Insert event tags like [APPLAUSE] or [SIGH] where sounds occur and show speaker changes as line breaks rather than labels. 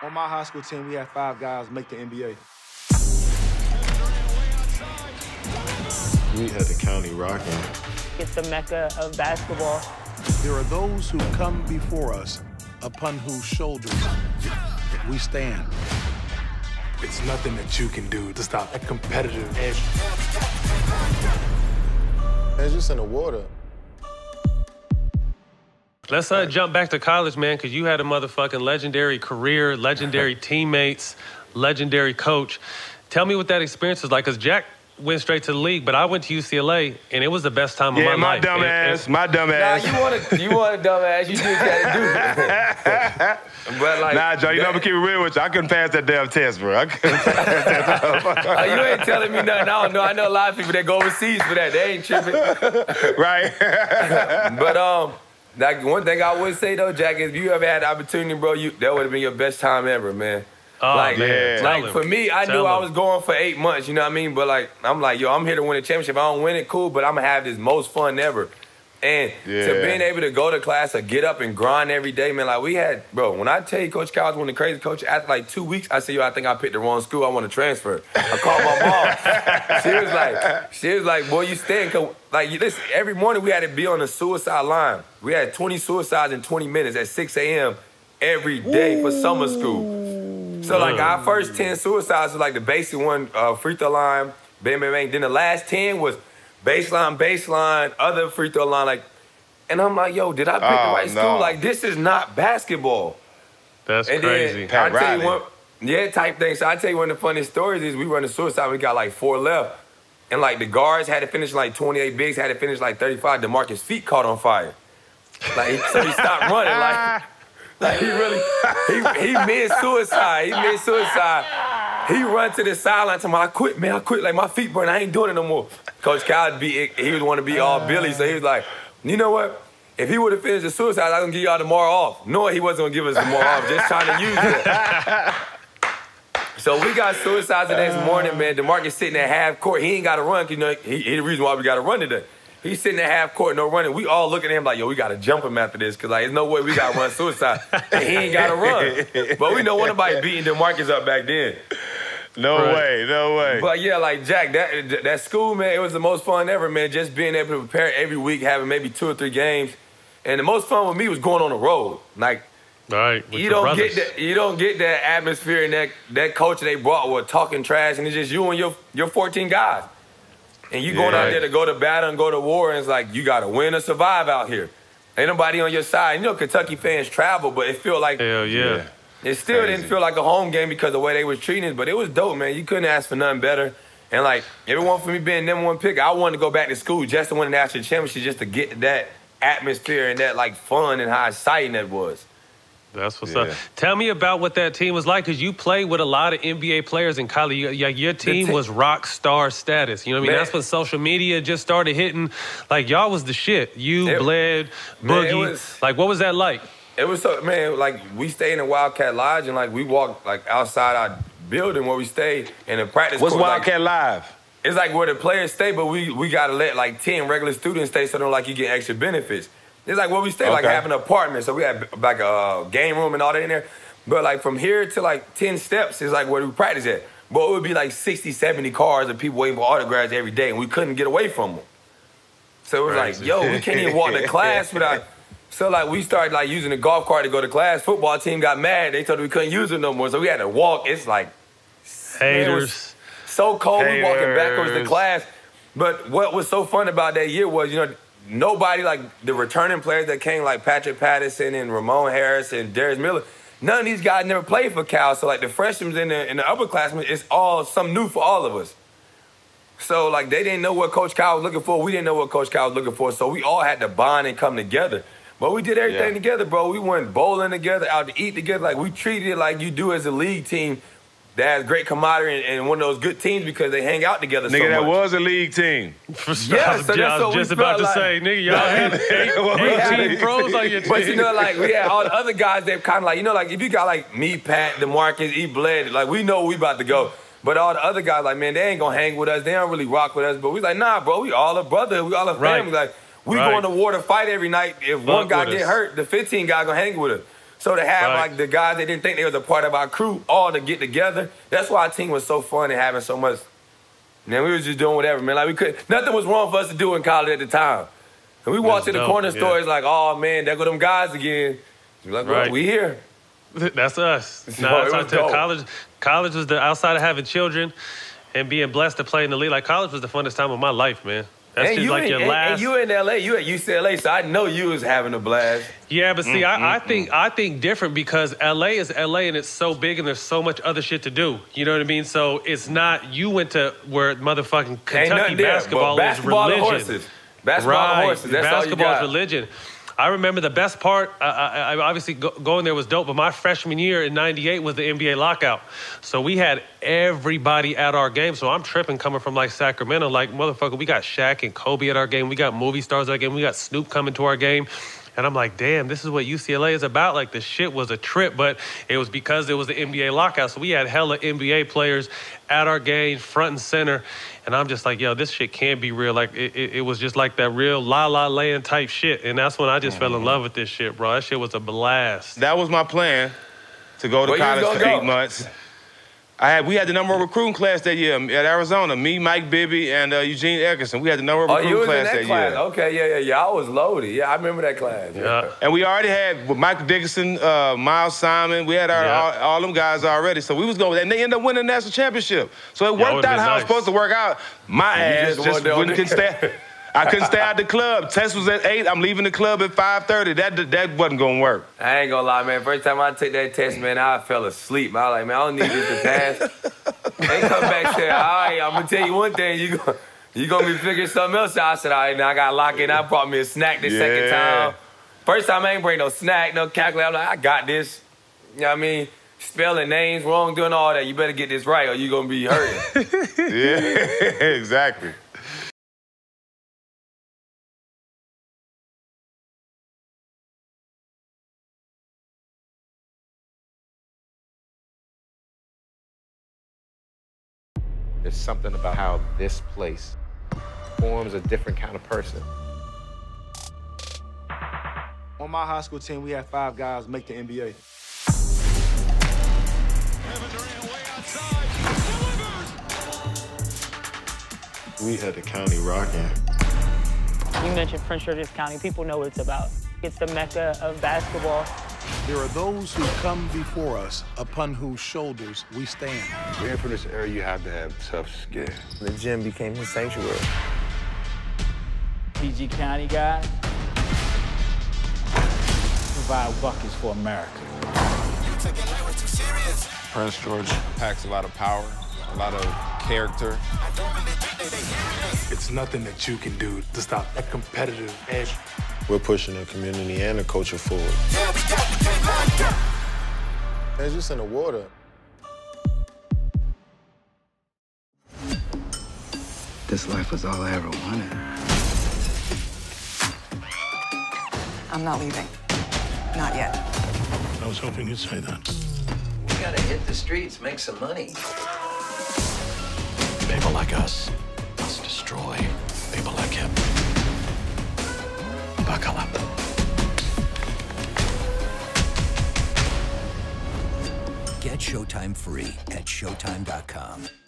On my high school team, we had five guys make the NBA.
We had the county rocking.
It's the mecca of basketball.
There are those who come before us, upon whose shoulders we stand.
It's nothing that you can do to stop a competitive edge.
It's just in the water.
Let's uh, jump back to college, man, because you had a motherfucking legendary career, legendary [LAUGHS] teammates, legendary coach. Tell me what that experience was like, because Jack went straight to the league, but I went to UCLA, and it was the best time
Yeah,
of my, life.
my
life.
dumb
And-
ass,
and-
my dumb
Nah,
ass.
you want to, you want a dumbass. You do what you gotta do. [LAUGHS] but like,
Nah, Joe, you know I'm gonna keep it real with you. I couldn't pass that damn test, bro. I couldn't pass that [LAUGHS]
Uh, you ain't telling me nothing. I don't know. I know a lot of people that go overseas for that. They ain't tripping.
right?
but um, like one thing I would say though, Jack, is if you ever had the opportunity, bro, you that would have been your best time ever, man.
Oh,
like,
man.
like
Tell
for
him.
me, I
Tell
knew I was going for eight months. You know what I mean? But like, I'm like, yo, I'm here to win a championship. I don't win it, cool. But I'm gonna have this most fun ever. And to being able to go to class or get up and grind every day, man, like we had, bro. When I tell you, Coach Cal was one of the crazy coaches. After like two weeks, I said, yo, I think I picked the wrong school. I want to transfer. I called my mom. [LAUGHS] she was like, she was like, boy, you staying? Cause like, listen, every morning we had to be on the suicide line. We had 20 suicides in 20 minutes at 6 a.m. every day for summer school. So like our first 10 suicides was like the basic one, uh, free throw line, bang, bang, bang. Then the last 10 was baseline, baseline, other free throw line, like, and I'm like, yo, did I pick
Oh,
the right
no.
school? Like, this is not basketball.
That's
And
crazy.
then I tell you one, yeah, type thing. So I tell you one of the funniest stories is we run the suicide. We got like four left, and like the guards had to finish like 28 bigs, had to finish like 35. Demarcus' feet caught on fire. Like so he stopped running. Like, [LAUGHS] like he really he he mid suicide. He mid suicide. He run to the sideline to me, I quit, man. I quit. Like my feet burn. I ain't doing it no more. Coach Cal be he would want to be all Billy, so he was like, you know what? If he would have finished the suicide, I was gonna give y'all tomorrow off. No, he wasn't gonna give us tomorrow off, just trying to use it. [LAUGHS] So we got suicides the next morning, man. DeMarcus sitting at half court. He ain't got to run. 'cause, You know, he, he the reason why we got to run today. He's sitting at half court, no running. We all looking at him like, yo, we got to jump him after this because like, there's no way we got to run suicide. [LAUGHS] and he ain't got to run. But we know one nobody beating DeMarcus up back then.
No
Right.
way, no way.
But yeah, like Jack, that that school, man, it was the most fun ever, man. Just being able to prepare every week, having maybe two or three games. And the most fun with me was going on the road. Like
All right.
you don't
brothers.
get that you don't get that atmosphere and that that culture they brought with talking trash and it's just you and your your 14 guys. And you going
Yeah.
out there to go to battle and go to war and it's like you gotta win or survive out here. Ain't nobody on your side. You know Kentucky fans travel, but it feel like
Hell yeah.
it still
Crazy.
didn't feel like a home game because of the way they was treating us, but it was dope, man. You couldn't ask for nothing better. And like everyone for me being number one pick, I wanted to go back to school just to win a national championship, just to get that atmosphere and that like fun and how exciting that was.
That's what's
Yeah.
up. Tell me about what that team was like, because you played with a lot of NBA players in college. You- Your, your team
te-
was rock star status. You know what I mean?
Man.
That's when social media just started hitting. Like y'all was the shit. You,
It-
Bled,
Man,
Boogie.
was-
like what was that like?
It was so man, like we stayed in the Wildcat Lodge and like we walked like outside our building where we stayed in the practice.
What's
court, like,
Wildcat Live?
It's like where the players stay, but we we gotta let like ten regular students stay, so they don't like you get extra benefits. It's like where we stay, like
Okay.
having an apartment, so we had like a uh, game room and all that in there. But like from here to like ten steps is like where we practice at. But it would be like 60, 70 cars of people waiting for autographs every day, and we couldn't get away from them. So it was like, yo, we can't even walk to class without. [LAUGHS] So like we started like using the golf cart to go to class. Football team got mad. They told us we couldn't use it no more, so we had to walk. It's like
Haters.
so cold. We walking backwards to class. But what was so fun about that year was, you know, nobody like the returning players that came, like Patrick Patterson and Ramon Harris and Darius Miller. None of these guys never played for Cal. So like the freshmen and the, and the upperclassmen, it's all something new for all of us. So like they didn't know what Coach Cal was looking for. We didn't know what Coach Cal was looking for. So we all had to bond and come together. But we did everything
Yeah.
together, bro. We went bowling together, out to eat together. Like we treated it like you do as a league team that has great camaraderie and, and one of those good teams because they hang out together
Nigga,
so
that was a league team. [LAUGHS]
Yeah, so that's
I was
what
just about
felt
to
like.
say, nigga, y'all had eight, 18 pros on your team. [LAUGHS]
But you know, like we had all the other [LAUGHS] guys that kind of like, you know, like if you got like me, Pat, Demarcus, E. Bled, like we know we about to go. But all the other guys, like man, they ain't gonna hang with us. They don't really rock with us. But we like, nah, bro, we all a brother. We all a
Right.
family. Like we
Right.
go in the war to fight every night. If one guy get
us.
hurt, the 15 guy gonna hang with us. So to have
Right.
like the guys that didn't think they was a part of our crew all to get together, that's why our team was so fun and having so much. Man, we was just doing whatever, man. Like we could, nothing was wrong for us to do in college at the time. And we walked to the
dope,
corner
yeah.
store, it's like, oh man, there go them guys again. We're like, well,
Right.
we here. [LAUGHS]
That's us.
So [LAUGHS]
Nah,
it
that's
was
I tell you,
dope.
college. College was the outside of having children and being blessed to play in the league. Like college was the funnest time of my life, man. That's
and
just like
in,
your
and-
last.
and you in LA, you at UCLA, so I know you was having a blast.
Yeah, but see, I, I
Mm-hmm.
think I think different because LA is LA and it's so big and there's so much other shit to do. You know what I mean? So it's not you went to where motherfucking Kentucky
nothing there,
basketball, is religion.
horses. Basketball
right.
horses. That's
basketball is religion. I remember the best part. I, I, I obviously go, going there was dope, but my freshman year in '98 was the NBA lockout. So we had everybody at our game. So I'm tripping coming from like Sacramento, like motherfucker. We got Shaq and Kobe at our game. We got movie stars at our game. We got Snoop coming to our game. And I'm like, damn, this is what UCLA is about. Like the shit was a trip, but it was because it was the NBA lockout. So we had hella NBA players at our game, front and center. And I'm just like, yo, this shit can't be real. Like it, it, it was just like that real la la land type shit. And that's when I just fell in mm-hmm. love with this shit, bro. That shit was a blast.
That was my plan to go to
Where
college for
go?
eight months. I had we had the number one recruiting class that year at Arizona. Me, Mike Bibby, and uh, Eugene Edgerson. We had the number one
Oh,
recruiting
you in
class
that
that,
class?
year.
Okay, yeah, yeah, yeah. I was loaded. Yeah, I remember that class.
Yeah.
And we already had Michael Dickerson, uh, Miles Simon. We had our,
Yeah.
all, all them guys already. So we was going, and they ended up winning the national championship. So it
Yeah,
worked out
been
how it was supposed to work out. My
you
ass
just
just, wouldn't
own
could stay. I couldn't stay out the club. Test was at eight. I'm leaving the club at five thirty. That that wasn't gonna work.
I ain't gonna lie, man. First time I took that test, man, I fell asleep. I was like, man, I don't need this to pass. they come back and say, all right, I'm gonna tell you one thing. You go, you gonna be figuring something else out. I said, all right, now I gotta lock in. I brought me a snack the second time. First time I ain't bring no snack, no calculator. I'm like, I got this. You know what I mean? Spelling names wrong, doing all that. You better get this right or you gonna be hurting. [LAUGHS]
Yeah, [LAUGHS] exactly.
There's something about how this place forms a different kind of person.
On my high school team, we had five guys make the NBA.
We had the county rocking.
You mentioned Prince George's County. People know what it's about. It's the mecca of basketball.
There are those who come before us upon whose shoulders we stand.
Being from this area, you have to have tough skin.
the gym became his sanctuary.
PG County guy. Provide buckets for America.
Prince George packs a lot of power, a lot of character.
It's nothing that you can do to stop that competitive edge.
We're pushing the community and the culture forward. It's just in the water.
This life was all I ever wanted.
I'm not leaving. Not yet.
I was hoping you'd say that.
We gotta hit the streets, make some money.
People like us must destroy Up.
Get Showtime free at Showtime.com.